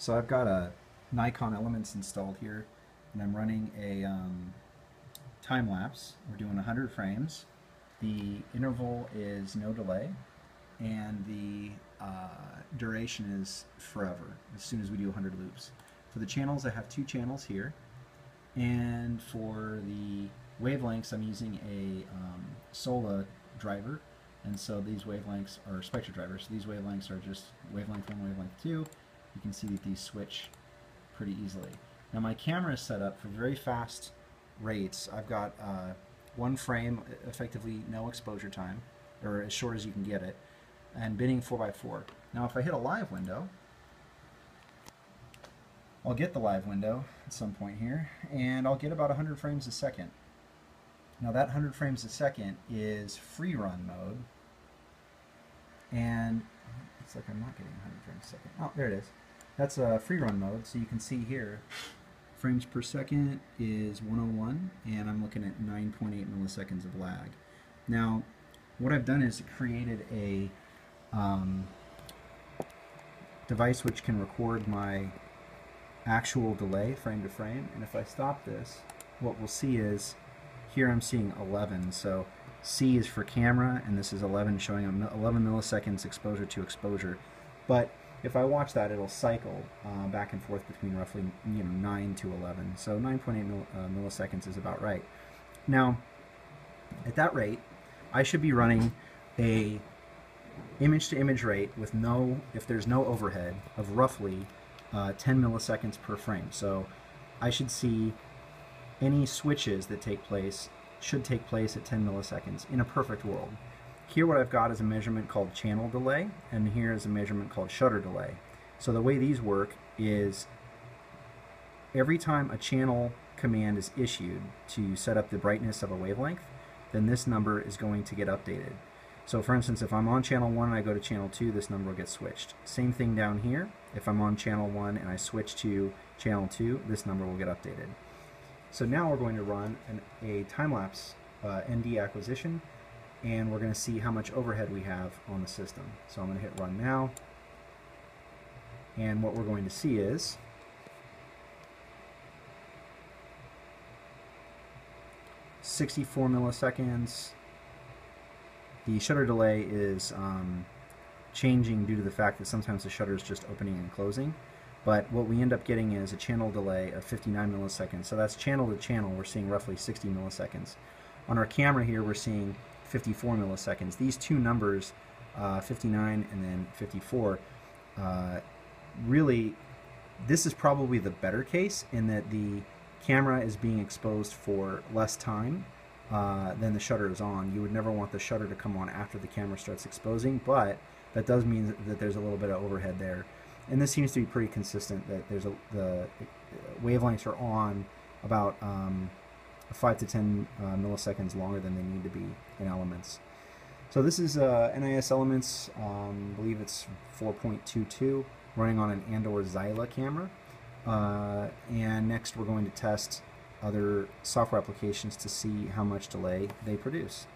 So I've got a Nikon Elements installed here, and I'm running a um, time lapse. We're doing 100 frames. The interval is no delay, and the uh, duration is forever, as soon as we do 100 loops. For the channels, I have two channels here, and for the wavelengths, I'm using a um, Sola driver, and so these wavelengths are Spectra drivers. So these wavelengths are just wavelength 1, wavelength 2. You can see that these switch pretty easily. Now my camera is set up for very fast rates. I've got uh, one frame, effectively no exposure time, or as short as you can get it, and binning 4x4. Now if I hit a live window, I'll get the live window at some point here, and I'll get about 100 frames a second. Now that 100 frames a second is free run mode, and it's like I'm not getting 100 frames a second. Oh, there it is. That's a free run mode, so you can see here, frames per second is 101, and I'm looking at 9.8 milliseconds of lag. Now, what I've done is created a um, device which can record my actual delay frame to frame, and if I stop this, what we'll see is here I'm seeing 11, so C is for camera, and this is 11 showing 11 milliseconds exposure to exposure. But if I watch that, it'll cycle uh, back and forth between roughly you know 9 to 11. So 9.8 mil, uh, milliseconds is about right. Now, at that rate, I should be running a image to image rate with no, if there's no overhead, of roughly uh, 10 milliseconds per frame. So I should see any switches that take place should take place at 10 milliseconds in a perfect world. Here what I've got is a measurement called channel delay, and here is a measurement called shutter delay. So the way these work is every time a channel command is issued to set up the brightness of a wavelength, then this number is going to get updated. So for instance, if I'm on channel 1 and I go to channel 2, this number will get switched. Same thing down here. If I'm on channel 1 and I switch to channel 2, this number will get updated. So now we're going to run an, a time-lapse uh, ND acquisition and we're going to see how much overhead we have on the system. So I'm going to hit run now and what we're going to see is Sixty-four milliseconds. The shutter delay is um, changing due to the fact that sometimes the shutter is just opening and closing. But what we end up getting is a channel delay of 59 milliseconds. So that's channel to channel, we're seeing roughly 60 milliseconds. On our camera here, we're seeing 54 milliseconds. These two numbers, uh, 59 and then 54, uh, really, this is probably the better case in that the camera is being exposed for less time uh, than the shutter is on. You would never want the shutter to come on after the camera starts exposing, but that does mean that there's a little bit of overhead there and this seems to be pretty consistent that there's a the wavelengths are on about um, five to ten uh, milliseconds longer than they need to be in elements. So this is uh, NIS Elements, um, I believe it's 4.22, running on an Andor Zyla camera. Uh, and next we're going to test other software applications to see how much delay they produce.